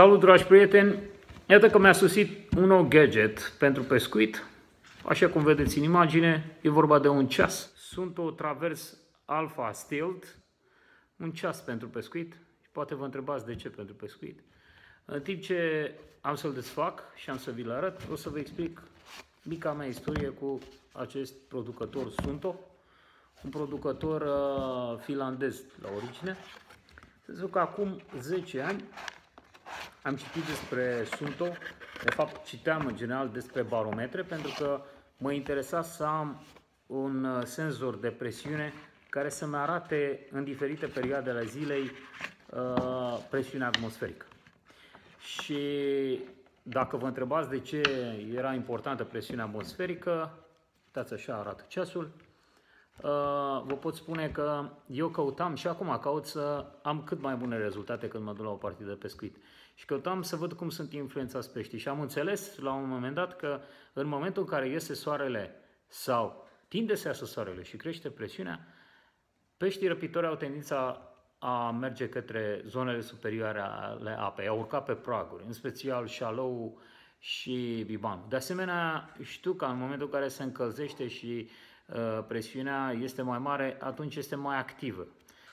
Salut dragi prieteni! Iată că mi-a susit un nou gadget pentru pescuit. Așa cum vedeți în imagine, e vorba de un ceas. Sunt o Travers Alpha Stealth, un ceas pentru pescuit. Poate vă întrebați de ce pentru pescuit. În timp ce am să-l desfac și am să vi-l arăt, o să vă explic mica mea istorie cu acest producător Sunto, un producător uh, finlandez la origine. Să că acum 10 ani am citit despre Sunto, de fapt citeam în general despre barometre pentru că mă interesa să am un uh, senzor de presiune care să mi arate în diferite perioade ale zilei uh, presiunea atmosferică. Și dacă vă întrebați de ce era importantă presiunea atmosferică, uitați așa arată ceasul, uh, vă pot spune că eu căutam și acum caut să am cât mai bune rezultate când mă duc la o partidă de pescuit. Și căutam să văd cum sunt influențați peștii. Și am înțeles la un moment dat că în momentul în care iese soarele sau tinde să iasă soarele și crește presiunea, peștii răpitori au tendința a merge către zonele superioare ale apei, a urca pe praguri, în special șalou și biban. De asemenea, știu că în momentul în care se încălzește și uh, presiunea este mai mare, atunci este mai activă.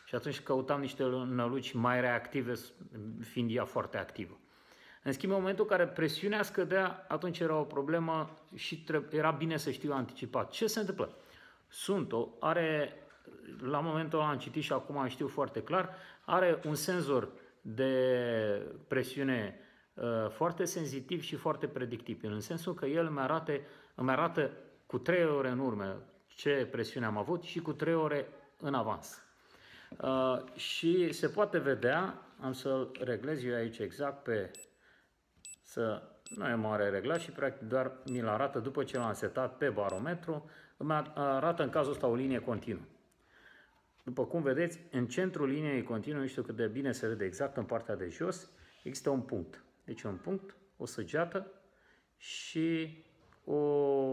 Și atunci căutam niște năluci mai reactive, fiind ea foarte activă. În schimb, în momentul în care presiunea scădea, atunci era o problemă și era bine să știu anticipat. Ce se întâmplă? Sunto are la momentul ăla am citit și acum știu foarte clar, are un senzor de presiune uh, foarte sensitiv și foarte predictibil, în sensul că el îmi arată, îmi arată cu 3 ore în urmă ce presiune am avut și cu 3 ore în avans. Uh, și se poate vedea, am să-l reglez eu aici exact pe să nu e mare reglat și practic doar mi-l arată după ce l-am setat pe barometru, îmi arată în cazul ăsta o linie continuă. După cum vedeți, în centrul liniei continuu, nu știu cât de bine se vede exact în partea de jos, există un punct. Deci un punct, o săgeată și o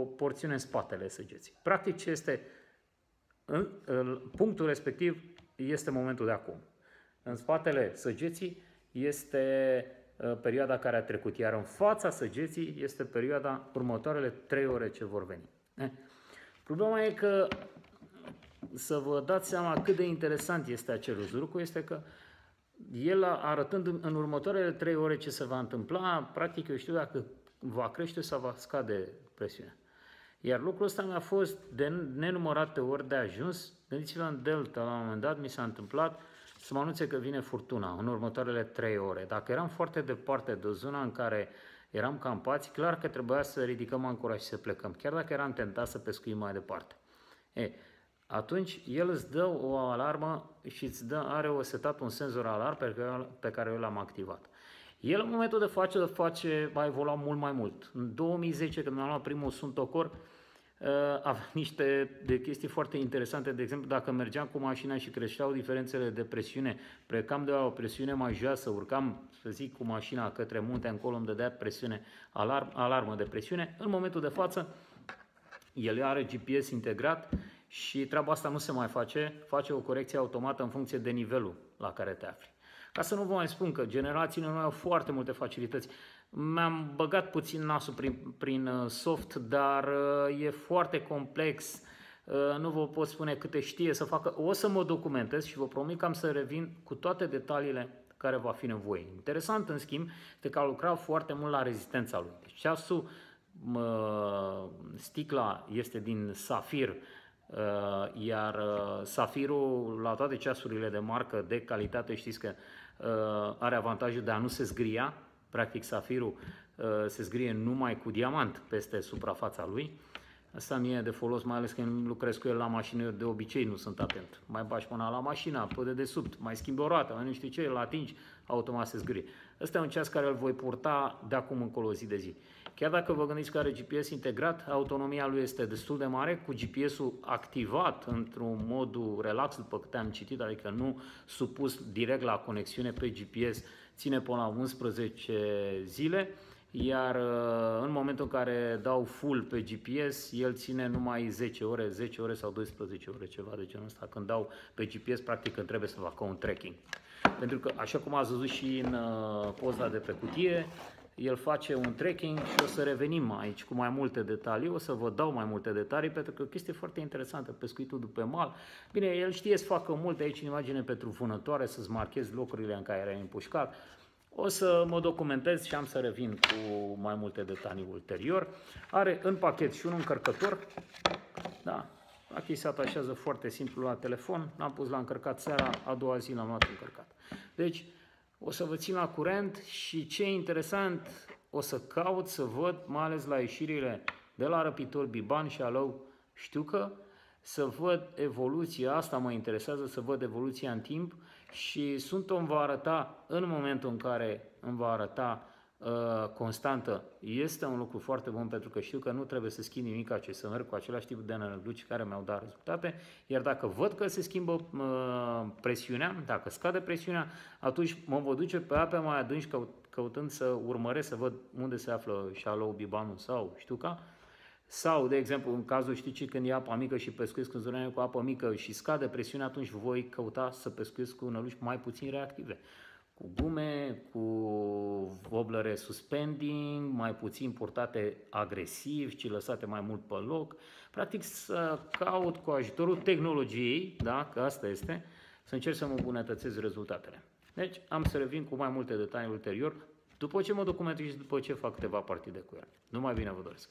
porțiune în spatele săgeții. Practic ce este în, în punctul respectiv este momentul de acum. În spatele săgeții este uh, perioada care a trecut, iar în fața săgeții este perioada următoarele 3 ore ce vor veni. Eh? Problema e că să vă dați seama cât de interesant este acel lucru, este că el arătând în următoarele trei ore ce se va întâmpla, practic eu știu dacă va crește sau va scade presiunea. Iar lucrul ăsta mi-a fost de nenumărate ori de ajuns. Gândiți-vă în Delta, la un moment dat mi s-a întâmplat să mă anunțe că vine furtuna în următoarele trei ore. Dacă eram foarte departe de zona în care eram campați, clar că trebuia să ridicăm ancora și să plecăm, chiar dacă eram tentat să pescuim mai departe. E, atunci el îți dă o alarmă și îți dă, are o setat un senzor alarm pe care, pe care eu l-am activat. El în momentul de face, face va evolua mult mai mult. În 2010, când mi-am luat primul Suntocor, uh, avea niște de chestii foarte interesante. De exemplu, dacă mergeam cu mașina și creșteau diferențele de presiune, plecam de la o presiune mai joasă, urcam, să zic, cu mașina către munte, încolo îmi dădea presiune, alarm, alarmă de presiune. În momentul de față, el are GPS integrat și treaba asta nu se mai face, face o corecție automată în funcție de nivelul la care te afli. Ca să nu vă mai spun că generațiile noi au foarte multe facilități. Mi-am băgat puțin nasul prin, prin uh, soft, dar uh, e foarte complex. Uh, nu vă pot spune câte știe să facă. O să mă documentez și vă promit că am să revin cu toate detaliile care va fi nevoie. Interesant, în schimb, este că a lucrat foarte mult la rezistența lui. Deci ceasul, sticla este din safir, Uh, iar uh, Safirul, la toate ceasurile de marcă de calitate, știți că uh, are avantajul de a nu se zgria. Practic, Safirul se zgrie numai cu diamant peste suprafața lui. Asta mie de folos, mai ales când lucrez cu el la mașină, eu de obicei nu sunt atent. Mai bași până la mașină, pe de sub, mai schimbi o roată, mai nu știu ce, îl atingi, automat se zgrie. Ăsta e un ceas care îl voi purta de acum încolo zi de zi. Chiar dacă vă gândiți că are GPS integrat, autonomia lui este destul de mare, cu GPS-ul activat într-un modul relax, după câte am citit, adică nu supus direct la conexiune pe GPS, ține până la 11 zile, iar uh, în momentul în care dau full pe GPS, el ține numai 10 ore, 10 ore sau 12 ore, ceva de genul ăsta. Când dau pe GPS, practic când trebuie să facă un tracking. Pentru că, așa cum ați văzut și în uh, poza de pe cutie, el face un trekking și o să revenim aici cu mai multe detalii, o să vă dau mai multe detalii pentru că o chestie foarte interesantă, pescuitul după mal. Bine, el știe să facă multe aici în imagine pentru vânătoare, să-ți marchezi locurile în care ai împușcat. O să mă documentez și am să revin cu mai multe detalii ulterior. Are în pachet și un încărcător. Da, la chestia atașează foarte simplu la telefon. L-am pus la încărcat seara, a doua zi l-am luat încărcat. Deci, o să vă țin la curent și ce e interesant, o să caut să văd, mai ales la ieșirile de la răpitor Biban și Alău, știu că să văd evoluția, asta mă interesează, să văd evoluția în timp și sunt îmi va arăta în momentul în care îmi va arăta uh, constantă, este un lucru foarte bun pentru că știu că nu trebuie să schimb nimic, ci să merg cu același tip de năluci care mi-au dat rezultate, iar dacă văd că se schimbă uh, presiunea, dacă scade presiunea, atunci mă voi duce pe ape mai adânci căut, căutând să urmăresc, să văd unde se află șalou, bibanul sau știu ca, sau, de exemplu, în cazul, știi când e apa mică și pescuiesc în zona cu apă mică și scade presiunea, atunci voi căuta să pescuiesc cu năluci mai puțin reactive. Cu gume, cu voblere suspending, mai puțin portate agresiv, ci lăsate mai mult pe loc. Practic să caut cu ajutorul tehnologiei, da, că asta este, să încerc să mă îmbunătățesc rezultatele. Deci am să revin cu mai multe detalii ulterior, după ce mă documentez și după ce fac câteva partide cu el. Numai bine vă doresc!